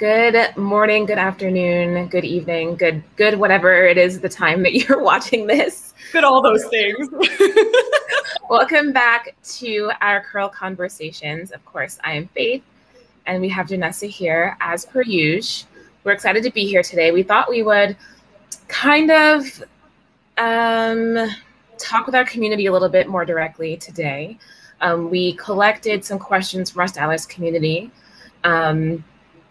Good morning, good afternoon, good evening, good good whatever it is the time that you're watching this. Good all those things. Welcome back to our Curl Conversations. Of course, I am Faith, and we have Janessa here as per usual. We're excited to be here today. We thought we would kind of um, talk with our community a little bit more directly today. Um, we collected some questions from our stylist community. Um,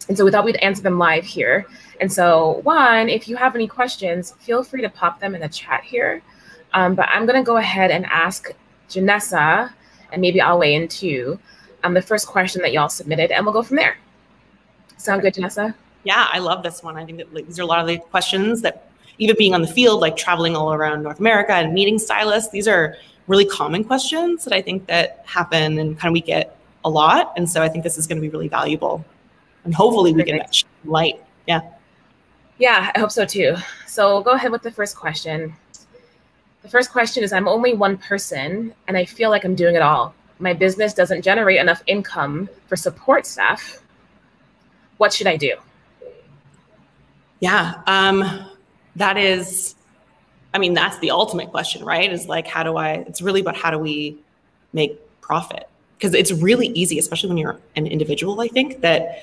and so we thought we'd answer them live here. And so, one, if you have any questions, feel free to pop them in the chat here. Um, but I'm going to go ahead and ask Janessa, and maybe I'll weigh in too, um, the first question that y'all submitted, and we'll go from there. Sound good, Janessa? Yeah, I love this one. I think that like, these are a lot of the questions that even being on the field, like traveling all around North America and meeting stylists, these are really common questions that I think that happen and kind of we get a lot. And so I think this is going to be really valuable. And hopefully we Perfect. get light. Yeah. Yeah, I hope so too. So go ahead with the first question. The first question is I'm only one person and I feel like I'm doing it all. My business doesn't generate enough income for support staff. What should I do? Yeah. Um, that is, I mean, that's the ultimate question, right? Is like, how do I, it's really about how do we make profit? Because it's really easy, especially when you're an individual, I think, that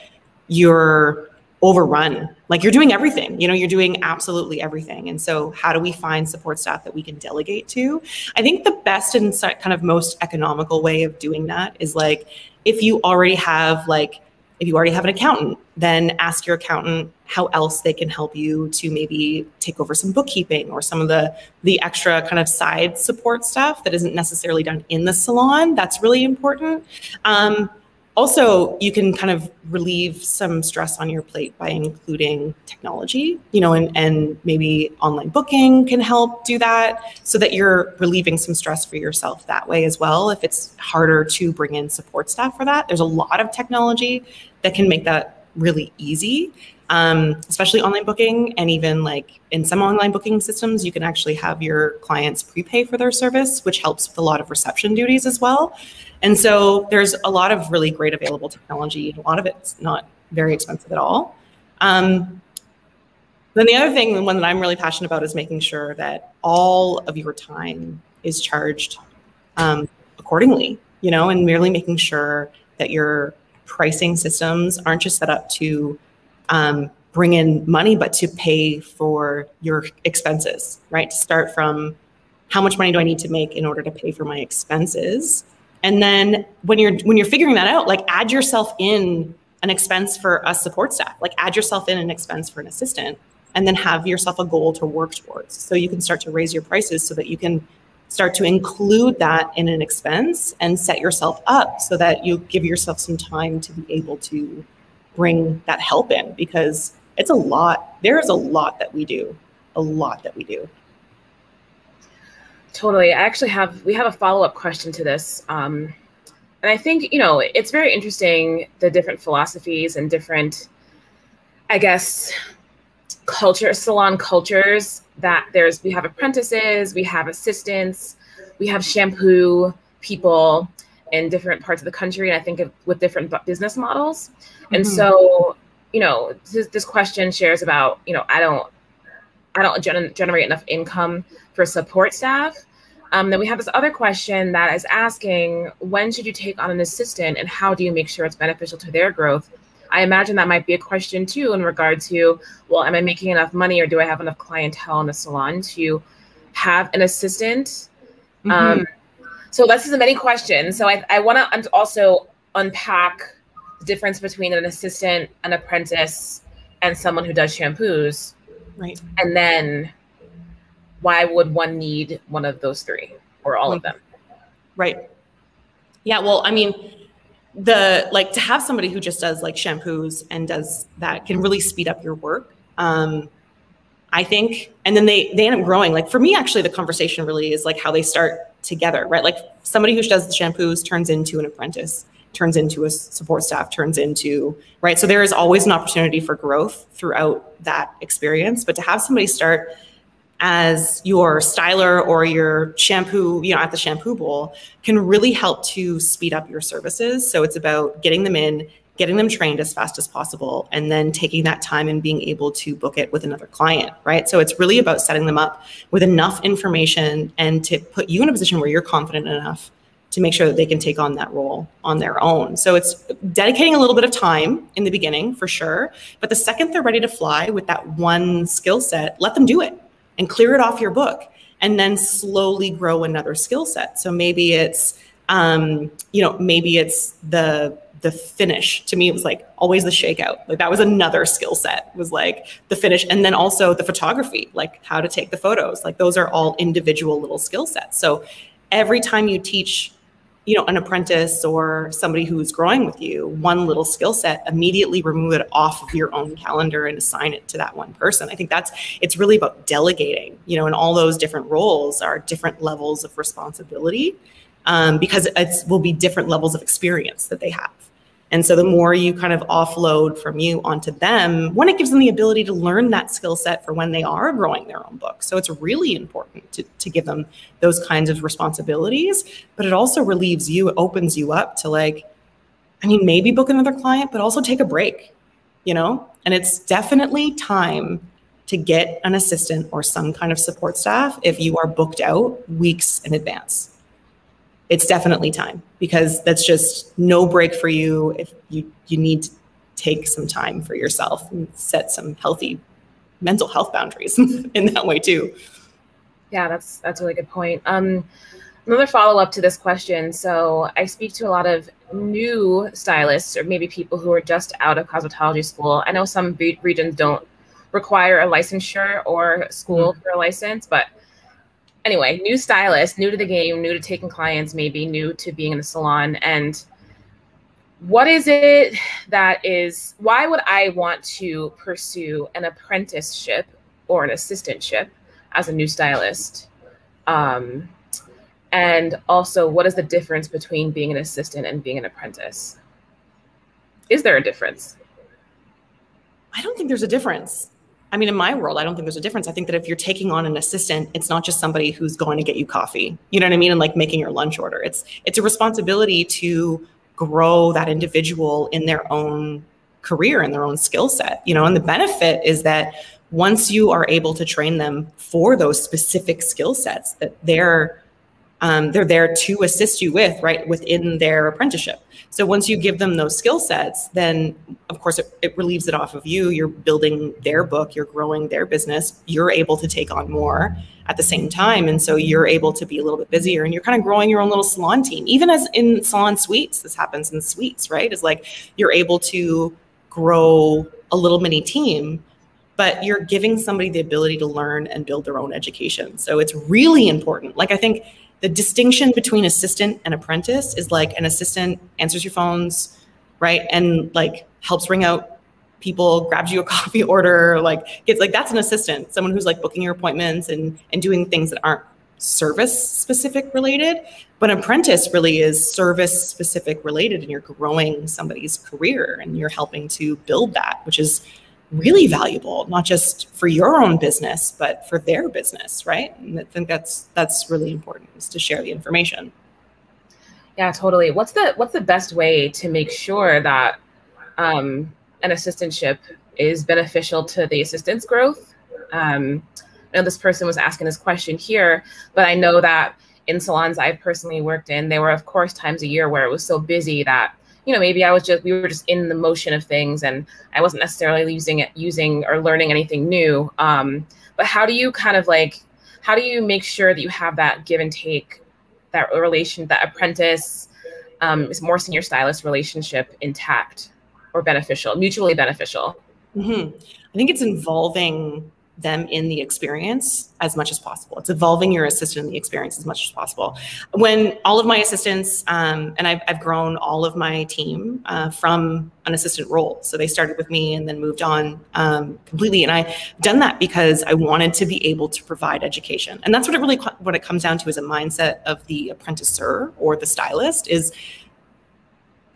you're overrun. Like you're doing everything, you know, you're doing absolutely everything. And so, how do we find support staff that we can delegate to? I think the best and kind of most economical way of doing that is like if you already have like if you already have an accountant, then ask your accountant how else they can help you to maybe take over some bookkeeping or some of the the extra kind of side support stuff that isn't necessarily done in the salon. That's really important. Um, also you can kind of relieve some stress on your plate by including technology you know and, and maybe online booking can help do that so that you're relieving some stress for yourself that way as well. If it's harder to bring in support staff for that there's a lot of technology that can make that really easy um, especially online booking and even like in some online booking systems you can actually have your clients prepay for their service which helps with a lot of reception duties as well and so there's a lot of really great available technology. A lot of it's not very expensive at all. Um, then the other thing, the one that I'm really passionate about, is making sure that all of your time is charged um, accordingly. You know, and merely making sure that your pricing systems aren't just set up to um, bring in money, but to pay for your expenses. Right? To start from how much money do I need to make in order to pay for my expenses and then when you're when you're figuring that out, like add yourself in an expense for a support staff, like add yourself in an expense for an assistant, and then have yourself a goal to work towards. So you can start to raise your prices so that you can start to include that in an expense and set yourself up so that you give yourself some time to be able to bring that help in because it's a lot. There is a lot that we do, a lot that we do. Totally. I actually have we have a follow up question to this, um, and I think you know it's very interesting the different philosophies and different, I guess, culture salon cultures that there's we have apprentices, we have assistants, we have shampoo people in different parts of the country, and I think with different business models. And so, you know, this, this question shares about you know I don't I don't gen- generate enough income for support staff. Um, then we have this other question that is asking when should you take on an assistant and how do you make sure it's beneficial to their growth? I imagine that might be a question too in regard to well, am I making enough money or do I have enough clientele in the salon to have an assistant? Mm-hmm. Um, so this is many questions. So I, I want to also unpack the difference between an assistant, an apprentice, and someone who does shampoos. Right. And then why would one need one of those three or all of them? Right. Yeah. Well, I mean, the like to have somebody who just does like shampoos and does that can really speed up your work. Um, I think, and then they they end up growing. Like for me, actually, the conversation really is like how they start together, right? Like somebody who does the shampoos turns into an apprentice, turns into a support staff, turns into right. So there is always an opportunity for growth throughout that experience. But to have somebody start as your styler or your shampoo, you know, at the shampoo bowl can really help to speed up your services. So it's about getting them in, getting them trained as fast as possible, and then taking that time and being able to book it with another client, right? So it's really about setting them up with enough information and to put you in a position where you're confident enough to make sure that they can take on that role on their own. So it's dedicating a little bit of time in the beginning for sure. But the second they're ready to fly with that one skill set, let them do it and clear it off your book and then slowly grow another skill set. So maybe it's, um, you know, maybe it's the the finish. To me it was like always the shakeout. Like that was another skill set was like the finish. And then also the photography like how to take the photos. Like those are all individual little skill sets. So every time you teach you know an apprentice or somebody who's growing with you one little skill set immediately remove it off of your own calendar and assign it to that one person. I think that's it's really about delegating you know and all those different roles are different levels of responsibility um, because it will be different levels of experience that they have and so the more you kind of offload from you onto them, one, it gives them the ability to learn that skill set for when they are growing their own book. So it's really important to, to give them those kinds of responsibilities, but it also relieves you, it opens you up to like, I mean, maybe book another client, but also take a break, you know? And it's definitely time to get an assistant or some kind of support staff if you are booked out weeks in advance it's definitely time because that's just no break for you if you you need to take some time for yourself and set some healthy mental health boundaries in that way too. Yeah that's that's a really good point. Um another follow-up to this question. So i speak to a lot of new stylists or maybe people who are just out of cosmetology school. I know some regions don't require a licensure or school mm-hmm. for a license but anyway, new stylist, new to the game, new to taking clients, maybe new to being in the salon. And what is it that is, why would I want to pursue an apprenticeship or an assistantship as a new stylist? Um, and also, what is the difference between being an assistant and being an apprentice? Is there a difference? I don't think there's a difference. I mean, in my world, I don't think there's a difference. I think that if you're taking on an assistant, it's not just somebody who's going to get you coffee. You know what I mean? And like making your lunch order. It's it's a responsibility to grow that individual in their own career and their own skill set. You know, and the benefit is that once you are able to train them for those specific skill sets that they're um, they're there to assist you with right within their apprenticeship. So once you give them those skill sets then of course it, it relieves it off of you. You're building their book you're growing their business you're able to take on more at the same time. And so you're able to be a little bit busier and you're kind of growing your own little salon team. Even as in salon suites this happens in suites right? Is like you're able to grow a little mini team but you're giving somebody the ability to learn and build their own education. So it's really important. Like i think the distinction between assistant and apprentice is like an assistant answers your phones, right? And like helps ring out people, grabs you a coffee order, like gets like that's an assistant, someone who's like booking your appointments and and doing things that aren't service specific related. But apprentice really is service specific related and you're growing somebody's career and you're helping to build that, which is really valuable, not just for your own business, but for their business, right? And I think that's that's really important is to share the information. Yeah, totally. What's the what's the best way to make sure that um, an assistantship is beneficial to the assistant's growth? Um, I know this person was asking this question here, but I know that in salons I've personally worked in, there were of course times a year where it was so busy that you know maybe i was just we were just in the motion of things and i wasn't necessarily using it using or learning anything new um, but how do you kind of like how do you make sure that you have that give and take that relation that apprentice um, is more senior stylist relationship intact or beneficial mutually beneficial mm-hmm. i think it's involving them in the experience as much as possible. It's evolving your assistant in the experience as much as possible. When all of my assistants, um, and I've, I've, grown all of my team uh, from an assistant role. So they started with me and then moved on um, completely. And I've done that because I wanted to be able to provide education. And that's what it really, what it comes down to is a mindset of the apprenticer or the stylist is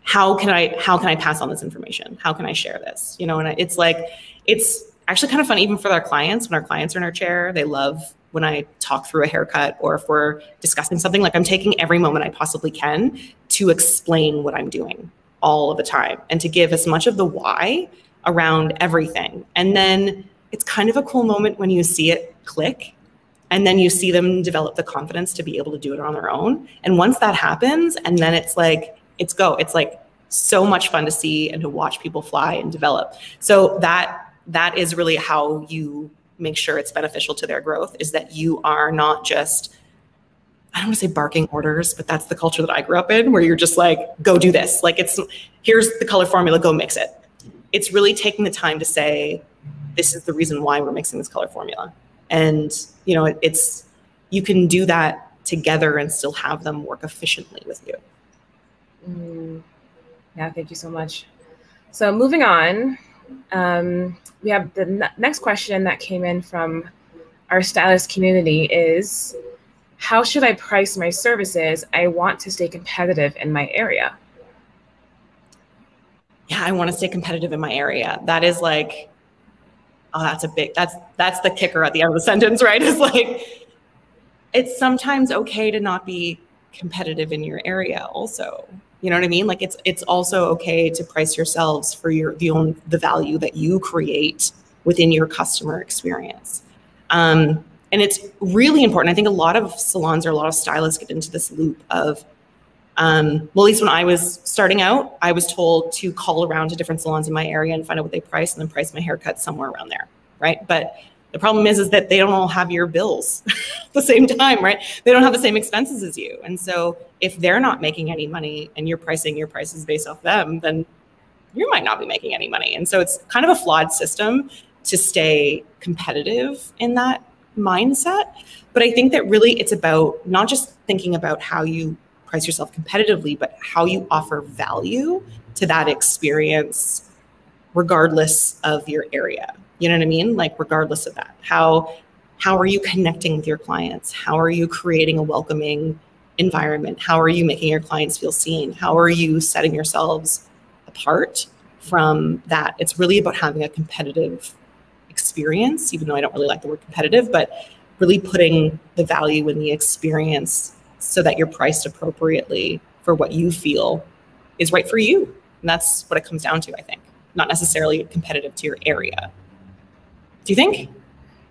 how can I, how can I pass on this information? How can I share this? You know, and it's like, it's, actually kind of fun even for our clients when our clients are in our chair they love when i talk through a haircut or if we're discussing something like i'm taking every moment i possibly can to explain what i'm doing all of the time and to give as much of the why around everything. And then it's kind of a cool moment when you see it click and then you see them develop the confidence to be able to do it on their own. And once that happens, and then it's like, it's go. It's like so much fun to see and to watch people fly and develop. So that that is really how you make sure it's beneficial to their growth is that you are not just I don't want to say barking orders, but that's the culture that I grew up in where you're just like, go do this. Like it's here's the color formula, go mix it. It's really taking the time to say, this is the reason why we're mixing this color formula. And you know, it's you can do that together and still have them work efficiently with you. Mm. Yeah, thank you so much. So moving on, um, we have the ne- next question that came in from our stylist community is how should I price my services? I want to stay competitive in my area. Yeah, I want to stay competitive in my area. That is like, oh, that's a big, that's, that's the kicker at the end of the sentence, right? It's like, it's sometimes okay to not be competitive in your area also. You know what I mean? Like it's it's also okay to price yourselves for your the own the value that you create within your customer experience. Um, and it's really important. I think a lot of salons or a lot of stylists get into this loop of, um, well, at least when I was starting out, I was told to call around to different salons in my area and find out what they price and then price my haircut somewhere around there, right? But the problem is, is that they don't all have your bills at the same time, right? They don't have the same expenses as you. And so if they're not making any money and you're pricing your prices based off them, then you might not be making any money. And so it's kind of a flawed system to stay competitive in that mindset. But I think that really it's about not just thinking about how you price yourself competitively, but how you offer value to that experience regardless of your area. You know what I mean? Like regardless of that. How how are you connecting with your clients? How are you creating a welcoming environment? How are you making your clients feel seen? How are you setting yourselves apart from that? It's really about having a competitive experience, even though I don't really like the word competitive, but really putting the value in the experience so that you're priced appropriately for what you feel is right for you. And that's what it comes down to, I think, not necessarily competitive to your area. Do you think?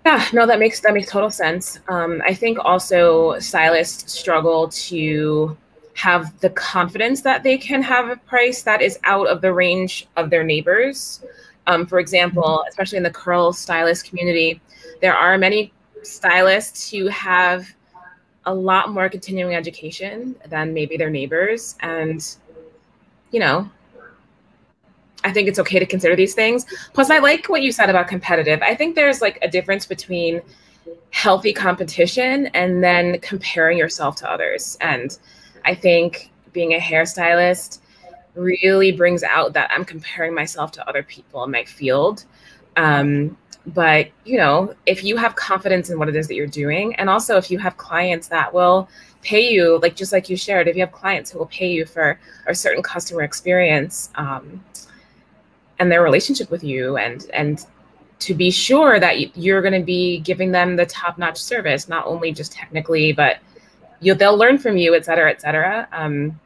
Yeah, no, that makes that makes total sense. Um, I think also stylists struggle to have the confidence that they can have a price that is out of the range of their neighbors. Um, for example, especially in the curl stylist community, there are many stylists who have a lot more continuing education than maybe their neighbors, and you know, I think it's okay to consider these things. Plus, I like what you said about competitive. I think there's like a difference between healthy competition and then comparing yourself to others. And I think being a hairstylist really brings out that I'm comparing myself to other people in my field. Um, but you know, if you have confidence in what it is that you're doing, and also if you have clients that will pay you, like just like you shared, if you have clients who will pay you for a certain customer experience, um, and their relationship with you and and to be sure that you're going to be giving them the top-notch service not only just technically but you they'll learn from you et cetera et cetera. Um,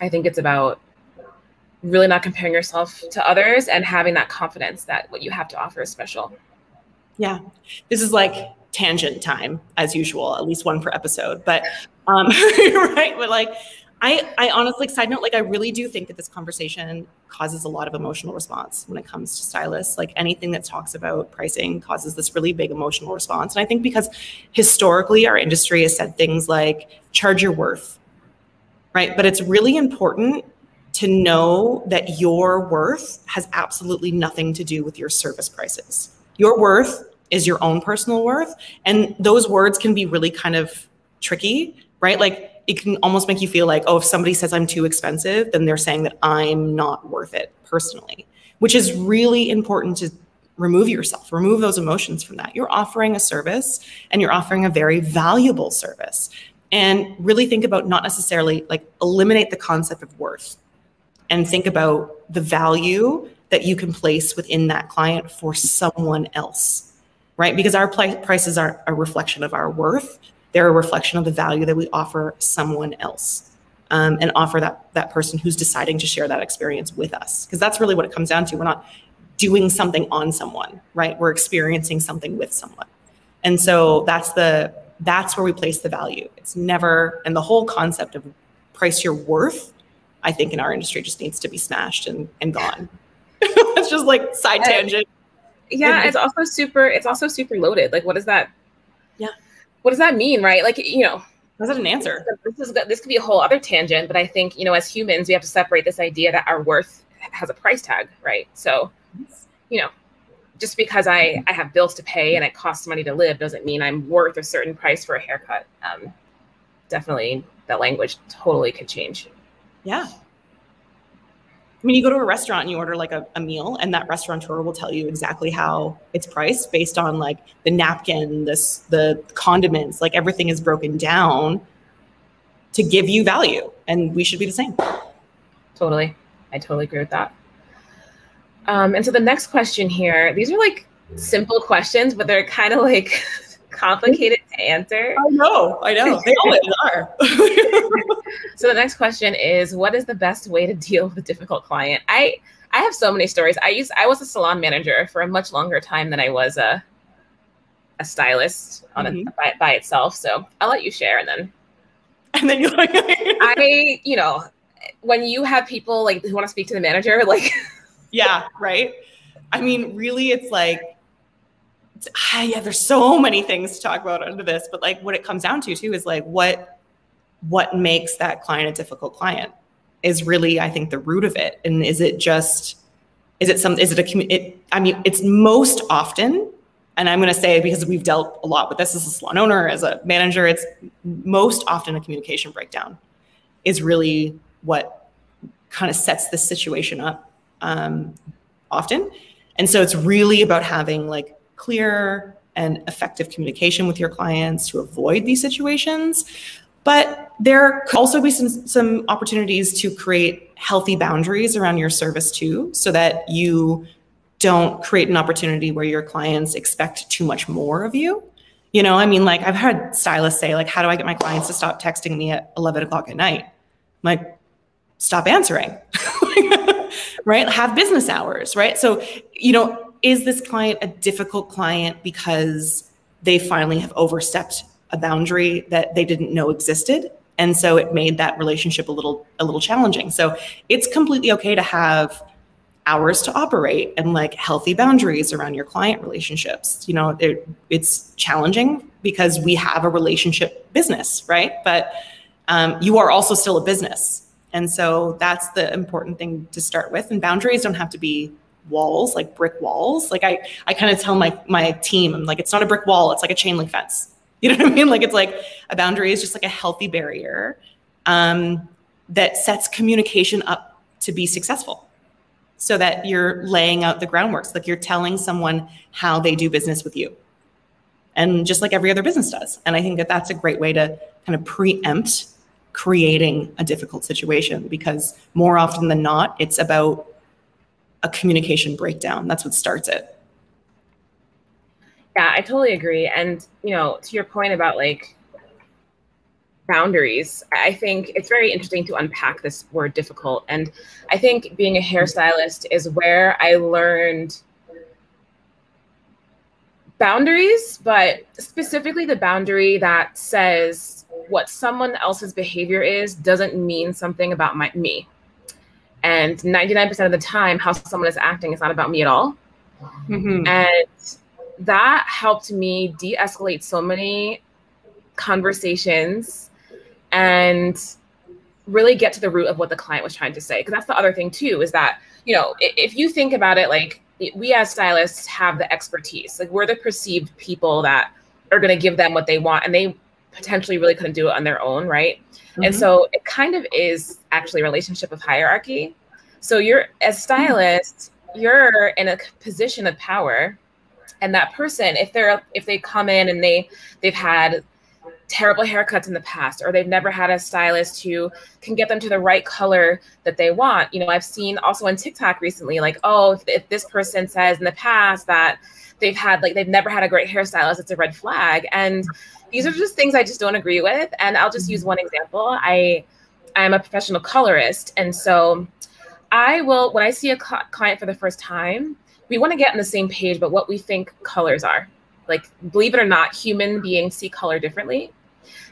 i think it's about really not comparing yourself to others and having that confidence that what you have to offer is special. Yeah. This is like tangent time as usual at least one per episode but um, right but like I, I honestly, side note, like I really do think that this conversation causes a lot of emotional response when it comes to stylists. Like anything that talks about pricing causes this really big emotional response. And I think because historically our industry has said things like charge your worth, right? But it's really important to know that your worth has absolutely nothing to do with your service prices. Your worth is your own personal worth. And those words can be really kind of tricky, right? Like it can almost make you feel like, oh, if somebody says I'm too expensive, then they're saying that I'm not worth it personally, which is really important to remove yourself, remove those emotions from that. You're offering a service and you're offering a very valuable service. And really think about not necessarily like eliminate the concept of worth and think about the value that you can place within that client for someone else, right? Because our prices are a reflection of our worth they're a reflection of the value that we offer someone else. um, and offer that that person who's deciding to share that experience with us. Because that's really what it comes down to. We're not doing something on someone right? We're experiencing something with someone. And so that's the that's where we place the value. It's never and the whole concept of price your worth i think in our industry just needs to be smashed and, and gone. It's just like side tangent. Yeah it's also super it's also super loaded. Like what is that yeah what does that mean right like you know was that an answer? This is this could be a whole other tangent, but I think you know, as humans, we have to separate this idea that our worth has a price tag, right? So, you know, just because I I have bills to pay and it costs money to live doesn't mean I'm worth a certain price for a haircut. Um, definitely, that language totally could change. Yeah, I mean, you go to a restaurant and you order like a, a, meal, and that restaurateur will tell you exactly how it's priced based on like the napkin, this the condiments, like everything is broken down to give you value, and we should be the same. Totally, I totally agree with that. Um, and so the next question here, these are like simple questions, but they're kind of like complicated answer. I know, I know. They always are. so the next question is what is the best way to deal with a difficult client? I I have so many stories. I used I was a salon manager for a much longer time than I was a a stylist on mm-hmm. a, by, by itself. So I'll let you share and then and then you're like I, you know, when you have people like who want to speak to the manager, like Yeah, right. I mean, really it's like ah, yeah, there's so many things to talk about under this, but like what it comes down to too is like what what makes that client a difficult client is really, I think, the root of it. And is it just is it some is it a it, I mean, it's most often, and I'm going to say because we've dealt a lot with this as a salon owner, as a manager, it's most often a communication breakdown is really what kind of sets this situation up um, often. And so it's really about having like clear and effective communication with your clients to avoid these situations. But there could also be some, some opportunities to create healthy boundaries around your service too, so that you don't create an opportunity where your clients expect too much more of you. You know, I mean, like I've heard stylists say, like, how do I get my clients to stop texting me at 11 o'clock at night? I'm like, stop answering, right? Have business hours, right? So, you know, is this client a difficult client because they finally have overstepped a boundary that they didn't know existed? And so it made that relationship a little a little challenging. So it's completely okay to have hours to operate and like healthy boundaries around your client relationships. You know it, it's challenging because we have a relationship business right? But um, you are also still a business. And so that's the important thing to start with. And boundaries don't have to be walls, like brick walls. Like I, I kind of tell my my team, I'm like, it's not a brick wall, it's like a chain link fence. You know what I mean? Like it's like a boundary is just like a healthy barrier um, that sets communication up to be successful. So that you're laying out the groundwork, like you're telling someone how they do business with you. And just like every other business does. And I think that that's a great way to kind of preempt creating a difficult situation because more often than not, it's about a communication breakdown. That's what starts it. Yeah, I totally agree. And, you know, to your point about like boundaries, I think it's very interesting to unpack this word difficult. And I think being a hairstylist is where I learned boundaries, but specifically the boundary that says what someone else's behavior is doesn't mean something about my me. And 99% of the time, how someone is acting is not about me at all. Mm-hmm. And that helped me de escalate so many conversations and really get to the root of what the client was trying to say. Because that's the other thing, too, is that, you know, if you think about it, like we as stylists have the expertise, like we're the perceived people that are going to give them what they want. And they potentially really couldn't do it on their own, right? Mm-hmm. And so it kind of is actually a relationship of hierarchy. So you're as stylist, you're in a position of power, and that person, if they're if they come in and they they've had terrible haircuts in the past or they've never had a stylist who can get them to the right color that they want you know i've seen also on tiktok recently like oh if, if, this person says in the past that they've had like they've never had a great hairstylist it's a red flag and these are just things I just don't agree with. And I'll just use mm-hmm. one example. I I'm a professional colorist, and so I will when I see a client for the first time, we want to get on the same page about what we think colors are. Like, believe it or not, human beings see color differently,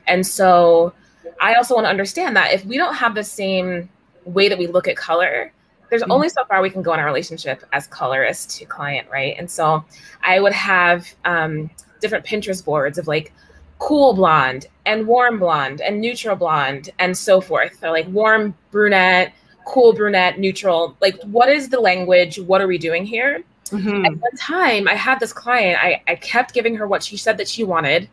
and so I also want to understand that if we don't have the same way that we look at color, there's mm-hmm. only so far we can go in our relationship as colorist to client, right? And so I would have um, different Pinterest boards of like cool blonde and warm blonde and neutral blonde and so forth. So like warm brunette, cool brunette, neutral. Like, what is the language? What are we doing here? Mm-hmm. At one time, I had this client, I, I kept giving her what she said that she wanted,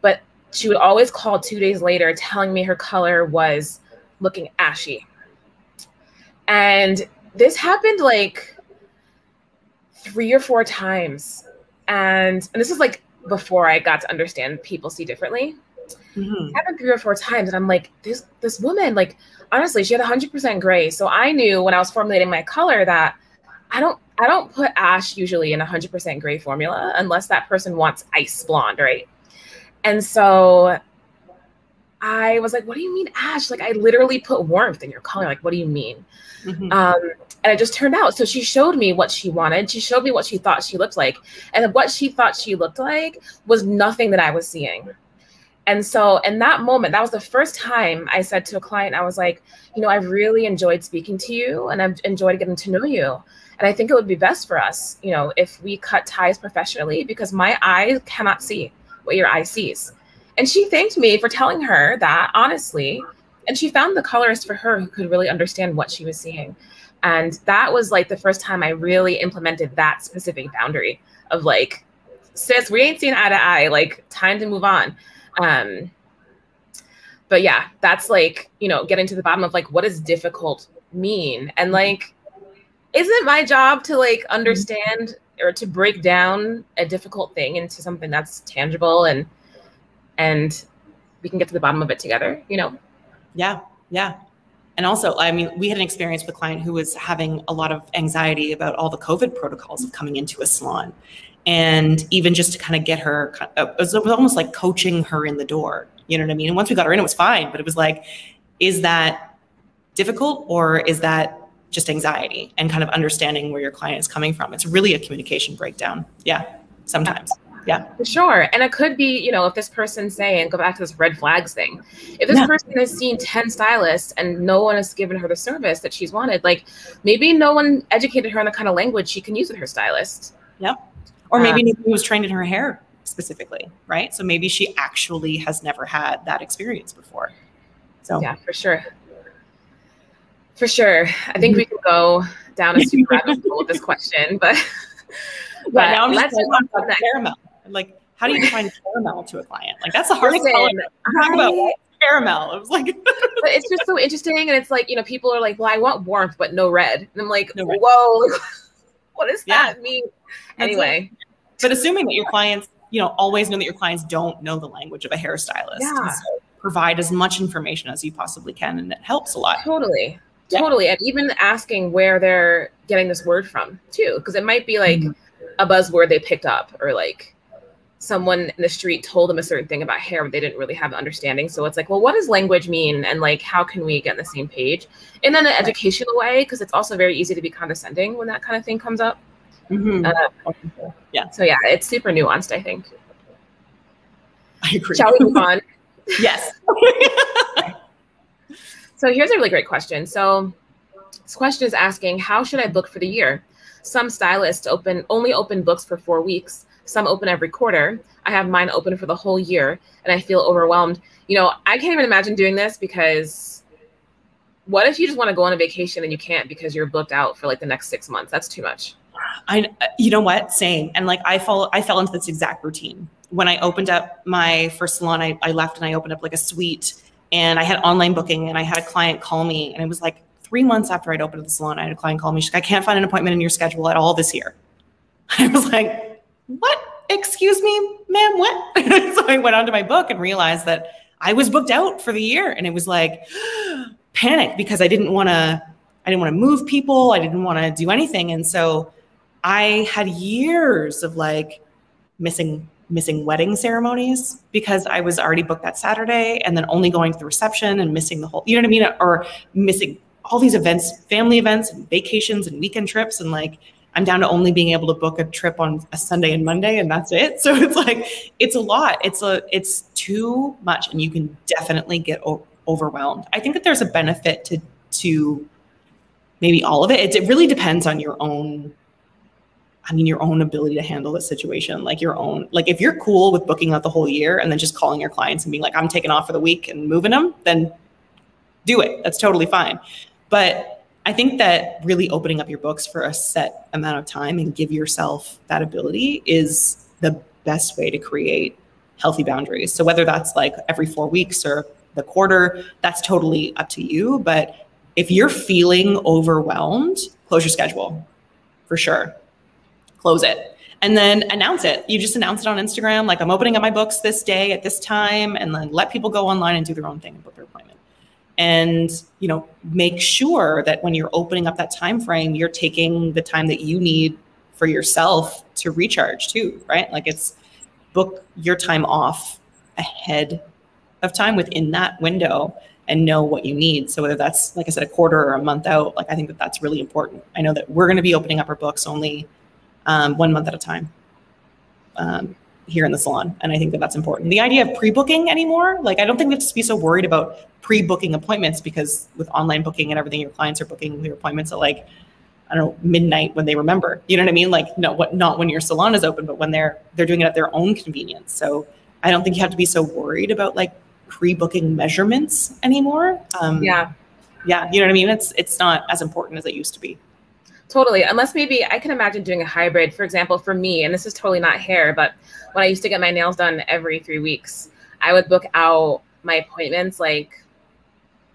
but she would always call two days later telling me her color was looking ashy. And this happened like three or four times. And, and this is like before I got to understand people see differently. Mm-hmm. happened three or four times, and I'm like, this this woman, like, honestly, she had 100% gray. So I knew when I was formulating my color that I don't I don't put ash usually in 100% gray formula unless that person wants ice blonde, right? And so I was like, what do you mean ash? Like I literally put warmth in your color. Like, what do you mean? Mm-hmm. Um, and it just turned out. So she showed me what she wanted. She showed me what she thought she looked like. And what she thought she looked like was nothing that I was seeing. And so in that moment, that was the first time I said to a client, I was like, you know, I've really enjoyed speaking to you and I've enjoyed getting to know you. And I think it would be best for us, you know, if we cut ties professionally because my eye cannot see what your eye sees. And she thanked me for telling her that honestly. And she found the colorist for her who could really understand what she was seeing. And that was like the first time I really implemented that specific boundary of like, sis, we ain't seen eye to eye, like, time to move on. Um, but yeah, that's like, you know, getting to the bottom of like, what does difficult mean? And like, isn't my job to like understand or to break down a difficult thing into something that's tangible and and we can get to the bottom of it together, you know? Yeah, yeah. And also, I mean, we had an experience with a client who was having a lot of anxiety about all the COVID protocols of coming into a salon. And even just to kind of get her uh, it was almost like coaching her in the door you know what i mean? And once we got her in it was fine but it was like is that difficult or is that just anxiety and kind of understanding where your client is coming from? It's really a communication breakdown. Yeah sometimes yeah for sure and it could be you know if this person's saying go back to this red flags thing if this yeah. person has seen 10 stylists and no one has given her the service that she's wanted like maybe no one educated her on the kind of language she can use with her stylist yep or maybe um, nobody was trained in her hair specifically, right? So maybe she actually has never had that experience before. So yeah, for sure. For sure. I think mm-hmm. we can go down a super rabbit hole with this question, but but, but now I'm just like, about caramel. Like, how do you define caramel to a client? Like that's the hardest Listen, color. Talk about caramel. It was like but it's just so interesting. And it's like, you know, people are like, well, I want warmth, but no red. And I'm like, no whoa, what does yeah. that mean? Anyway. But assuming that your clients, you know, always know that your clients don't know the language of a hairstylist. Yeah. So provide as much information as you possibly can. And it helps a lot. Totally. Yeah. Totally. And even asking where they're getting this word from too. Because it might be like mm-hmm. a buzzword they picked up or like someone in the street told them a certain thing about hair, but they didn't really have the understanding. So it's like, well, what does language mean? And like, how can we get on the same page? And in an educational way, because it's also very easy to be condescending when that kind of thing comes up. Mm-hmm. Uh, yeah. So yeah, it's super nuanced. I think. I agree. Shall we move on? yes. so here's a really great question. So this question is asking, how should I book for the year? Some stylists open only open books for four weeks. Some open every quarter. I have mine open for the whole year, and I feel overwhelmed. You know, I can't even imagine doing this because what if you just want to go on a vacation and you can't because you're booked out for like the next six months? That's too much. I, you know what, same. And like I fall, I fell into this exact routine. When I opened up my first salon, I, I left and I opened up like a suite and I had online booking and I had a client call me and it was like three months after I'd opened the salon, I had a client call me. She's like, I can't find an appointment in your schedule at all this year. I was like, what? Excuse me, ma'am, what? so I went onto my book and realized that I was booked out for the year. And it was like panic because I didn't want to, I didn't want to move people. I didn't want to do anything. And so I had years of like missing missing wedding ceremonies because I was already booked that Saturday and then only going to the reception and missing the whole, you know what I mean? Or missing all these events, family events and vacations and weekend trips. And like, I'm down to only being able to book a trip on a Sunday and Monday and that's it. So it's like, it's a lot. It's a, it's too much and you can definitely get overwhelmed. I think that there's a benefit to, to maybe all of it. it. It really depends on your own I mean, your own ability to handle the situation, like your own, like if you're cool with booking out the whole year and then just calling your clients and being like, I'm taking off for the week and moving them, then do it. That's totally fine. But I think that really opening up your books for a set amount of time and give yourself that ability is the best way to create healthy boundaries. So whether that's like every four weeks or the quarter, that's totally up to you. But if you're feeling overwhelmed, close your schedule for sure close it and then announce it. You just announce it on Instagram, like I'm opening up my books this day at this time, and then let people go online and do their own thing and book their appointment. And you know, make sure that when you're opening up that time frame, you're taking the time that you need for yourself to recharge too, right? Like it's book your time off ahead of time within that window and know what you need. So whether that's like I said, a quarter or a month out, like I think that that's really important. I know that we're going to be opening up our books only um, one month at a time um, here in the salon. And I think that that's important. The idea of pre booking anymore, like, I don't think we have to be so worried about pre booking appointments because with online booking and everything, your clients are booking your appointments at like, I don't know, midnight when they remember. You know what I mean? Like, no, what not when your salon is open, but when they're they're doing it at their own convenience. So I don't think you have to be so worried about like pre-booking measurements anymore. Um, yeah, yeah, you know what I mean. It's it's not as important as it used to be. Totally. Unless maybe I can imagine doing a hybrid. For example, for me, and this is totally not hair, but when I used to get my nails done every three weeks, I would book out my appointments like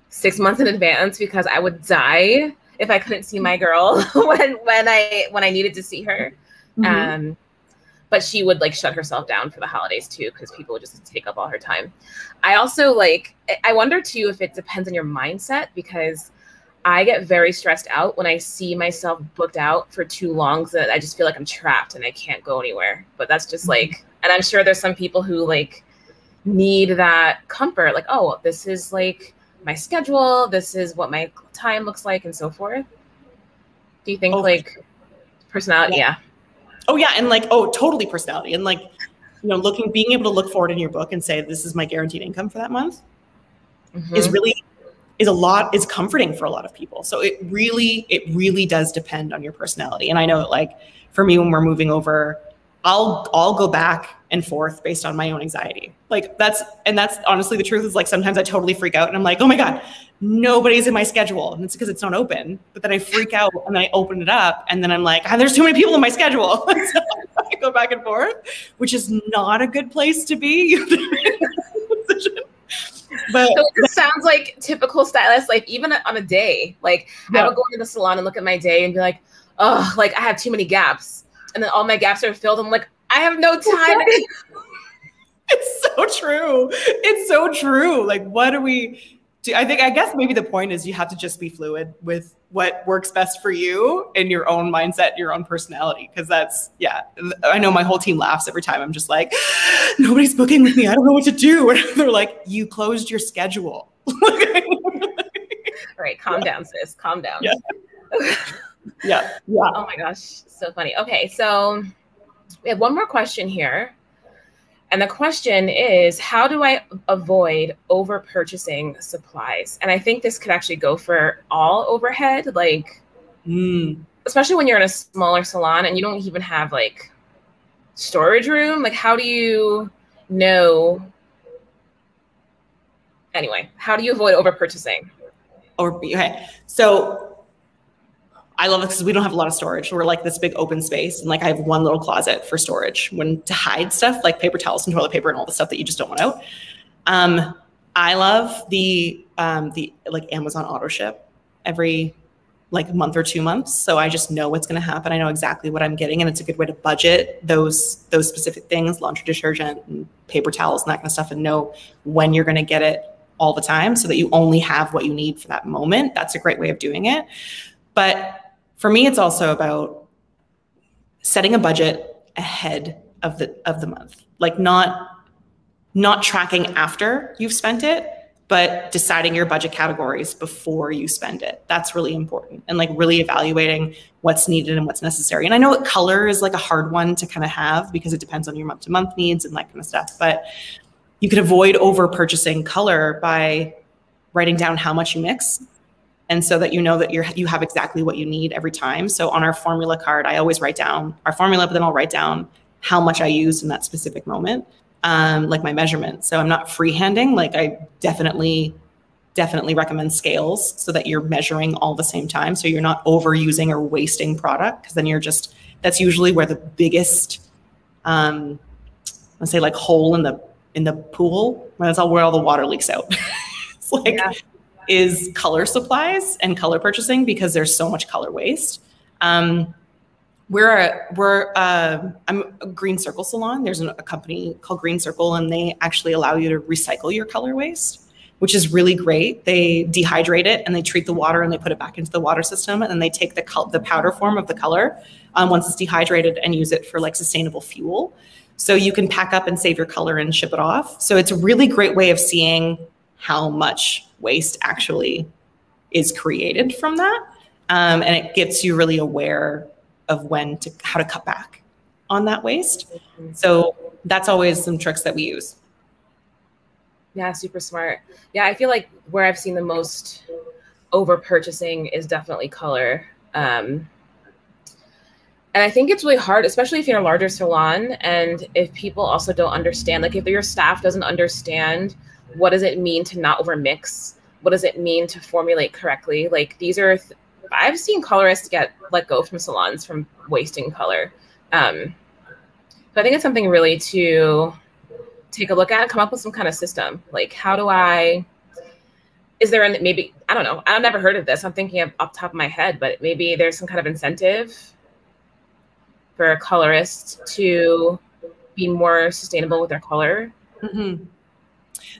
six months in advance because I would die if I couldn't see my girl when when I when I needed to see her. Mm-hmm. Um, but she would like shut herself down for the holidays too because people would just take up all her time. I also like I wonder too if it depends on your mindset because I get very stressed out when I see myself booked out for too long so that I just feel like I'm trapped and I can't go anywhere. But that's just mm-hmm. like, and I'm sure there's some people who like need that comfort, like, oh, this is like my schedule, this is what my time looks like, and so forth. Do you think oh, like personality? Yeah. yeah. Oh, yeah. And like, oh, totally personality. And like, you know, looking, being able to look forward in your book and say, this is my guaranteed income for that month mm-hmm. is really is a lot is comforting for a lot of people. So it really it really does depend on your personality. And I know like for me when we're moving over, I'll I'll go back and forth based on my own anxiety. Like that's and that's honestly the truth is like sometimes I totally freak out and I'm like, "Oh my god, nobody's in my schedule." And it's because it's not open. But then I freak out and then I open it up and then I'm like, ah, "There's too many people in my schedule." so I go back and forth, which is not a good place to be. But so it just sounds like typical stylist life, even on a day. Like yeah. I would go into the salon and look at my day and be like, oh, like I have too many gaps. And then all my gaps are filled. I'm like, I have no time. it's so true. It's so true. Like, what do we do? I think, I guess maybe the point is you have to just be fluid with what works best for you and your own mindset, your own personality. Cause that's, yeah, I know my whole team laughs every time. I'm just like, nobody's booking with me. I don't know what to do. And they're like, you closed your schedule. All right. Calm yeah. down, sis. Calm down. Yeah. yeah. Yeah. Oh my gosh. So funny. Okay. So we have one more question here. And the question is, how do I avoid over purchasing supplies? And I think this could actually go for all overhead, like, mm. especially when you're in a smaller salon and you don't even have like storage room. Like, how do you know? Anyway, how do you avoid over purchasing? Or okay, so I love it because we don't have a lot of storage. We're like this big open space, and like I have one little closet for storage when to hide stuff like paper towels and toilet paper and all the stuff that you just don't want out. Um, I love the um, the like Amazon auto ship every like month or two months, so I just know what's going to happen. I know exactly what I'm getting, and it's a good way to budget those those specific things, laundry detergent and paper towels and that kind of stuff, and know when you're going to get it all the time, so that you only have what you need for that moment. That's a great way of doing it. But for me, it's also about setting a budget ahead of the of the month. Like not not tracking after you've spent it, but deciding your budget categories before you spend it. That's really important. And like really evaluating what's needed and what's necessary. And I know color is like a hard one to kind of have because it depends on your month to month needs and that kind of stuff. But you could avoid over purchasing color by writing down how much you mix and so that you know that you're you have exactly what you need every time. So on our formula card i always write down our formula but then i'll write down how much i used in that specific moment um, like my measurement. So i'm not freehanding like i definitely definitely recommend scales so that you're measuring all the same time. So you're not overusing or wasting product because then you're just that's usually where the biggest um let's say like hole in the in the pool that's all where all the water leaks out. It's like yeah is color supplies and color purchasing because there's so much color waste. Um, we're a, we're a, I'm a Green Circle salon. There's a company called Green Circle, and they actually allow you to recycle your color waste, which is really great. They dehydrate it and they treat the water and they put it back into the water system, and then they take the the powder form of the color um, once it's dehydrated and use it for like sustainable fuel. So you can pack up and save your color and ship it off. So it's a really great way of seeing how much waste actually is created from that. Um, and it gets you really aware of when to how to cut back on that waste. So that's always some tricks that we use. Yeah, super smart. Yeah, I feel like where I've seen the most over purchasing is definitely color. Um, and I think it's really hard, especially if you're in a larger salon and if people also don't understand, like if your staff doesn't understand what does it mean to not overmix? What does it mean to formulate correctly? Like these are th- i've seen colorists get let go from salons from wasting color. Um, so i think it's something really to take a look at come up with some kind of system. Like how do i is there an maybe i don't know. I've never heard of this. I'm thinking of off top of my head but maybe there's some kind of incentive for a colorist to be more sustainable with their color. Mm-hmm.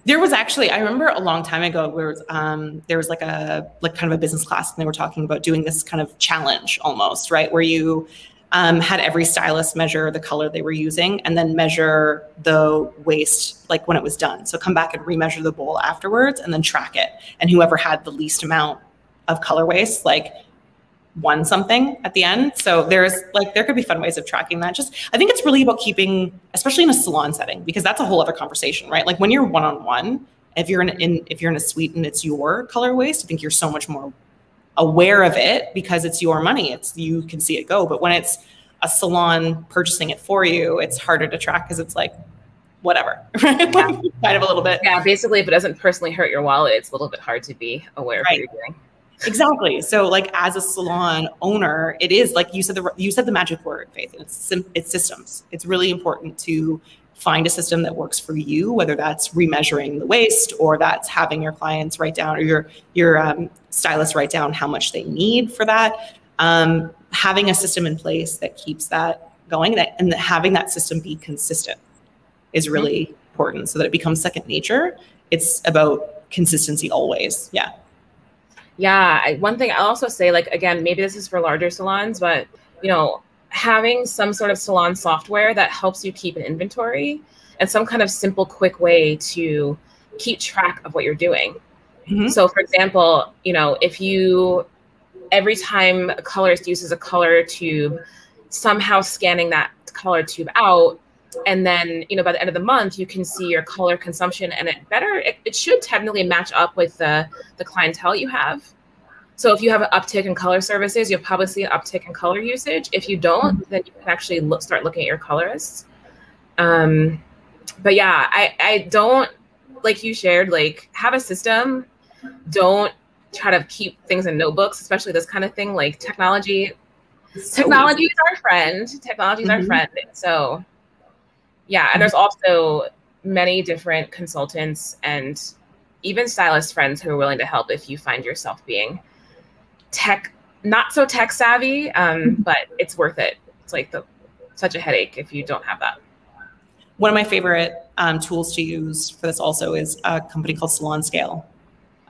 There was actually, I remember a long time ago, where um, there was like a like kind of a business class, and they were talking about doing this kind of challenge almost, right, where you um, had every stylist measure the color they were using, and then measure the waste like when it was done. So come back and remeasure the bowl afterwards, and then track it. And whoever had the least amount of color waste, like won something at the end. So there's like there could be fun ways of tracking that. Just I think it's really about keeping, especially in a salon setting, because that's a whole other conversation, right? Like when you're one on one, if you're in, in if you're in a suite and it's your color waste, I think you're so much more aware of it because it's your money. It's you can see it go. But when it's a salon purchasing it for you, it's harder to track because it's like whatever, right? Yeah. kind of a little bit. Yeah, basically, if it doesn't personally hurt your wallet, it's a little bit hard to be aware right. of what you're doing. Exactly. So, like as a salon owner, it is like you said the you said the magic word, Faith. It's it's systems. It's really important to find a system that works for you, whether that's remeasuring the waste or that's having your clients write down or your your um, stylist write down how much they need for that. Um, having a system in place that keeps that going that, and having that system be consistent is mm-hmm. really important so that it becomes second nature. It's about consistency always. Yeah yeah I, one thing i'll also say like again maybe this is for larger salons but you know having some sort of salon software that helps you keep an inventory and some kind of simple quick way to keep track of what you're doing mm-hmm. so for example you know if you every time a colorist uses a color tube somehow scanning that color tube out and then you know by the end of the month you can see your color consumption and it better it, it should technically match up with the the clientele you have. So if you have an uptick in color services you'll probably see an uptick in color usage. If you don't mm-hmm. then you can actually look, start looking at your colorists. Um but yeah i i don't like you shared like have a system. Don't try to keep things in notebooks especially this kind of thing. Like technology so technology is our friend. technology is mm-hmm. our friend. So yeah and there's also many different consultants and even stylist friends who are willing to help if you find yourself being tech not so tech savvy um, mm-hmm. but it's worth it. It's like the such a headache if you don't have that. One of my favorite um, tools to use for this also is a company called salon scale.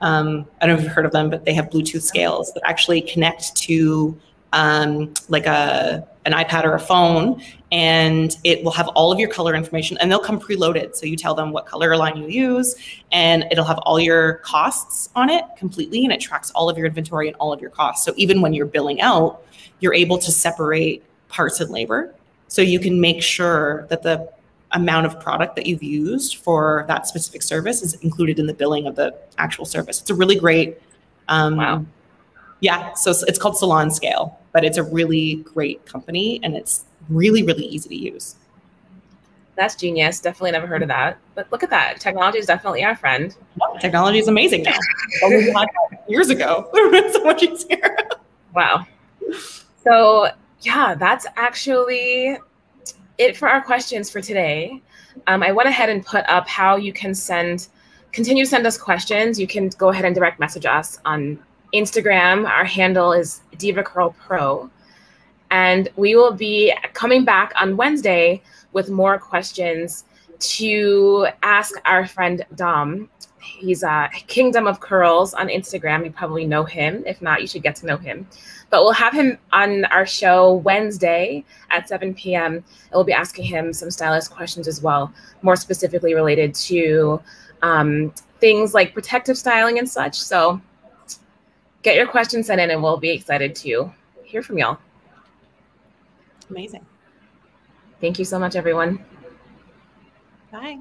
Um, i don't know if you've heard of them but they have bluetooth scales that actually connect to um, like a an iPad or a phone, and it will have all of your color information, and they'll come preloaded. So you tell them what color line you use, and it'll have all your costs on it completely, and it tracks all of your inventory and all of your costs. So even when you're billing out, you're able to separate parts and labor, so you can make sure that the amount of product that you've used for that specific service is included in the billing of the actual service. It's a really great. Um, wow. Yeah, so it's called Salon Scale, but it's a really great company and it's really, really easy to use. That's genius. Definitely never heard of that. But look at that. Technology is definitely our friend. technology is amazing now. years ago. so much easier. Wow. So yeah, that's actually it for our questions for today. Um, I went ahead and put up how you can send, continue to send us questions. You can go ahead and direct message us on Instagram. Our handle is DevaCurl Pro. And we will be coming back on Wednesday with more questions to ask our friend Dom. He's a Kingdom of Curls on Instagram. You probably know him. If not, you should get to know him. But we'll have him on our show Wednesday at 7 p.m. And we'll be asking him some stylist questions as well, more specifically related to um, things like protective styling and such. So get your questions sent in and we'll be excited to hear from y'all. Amazing. Thank you so much, everyone. Bye.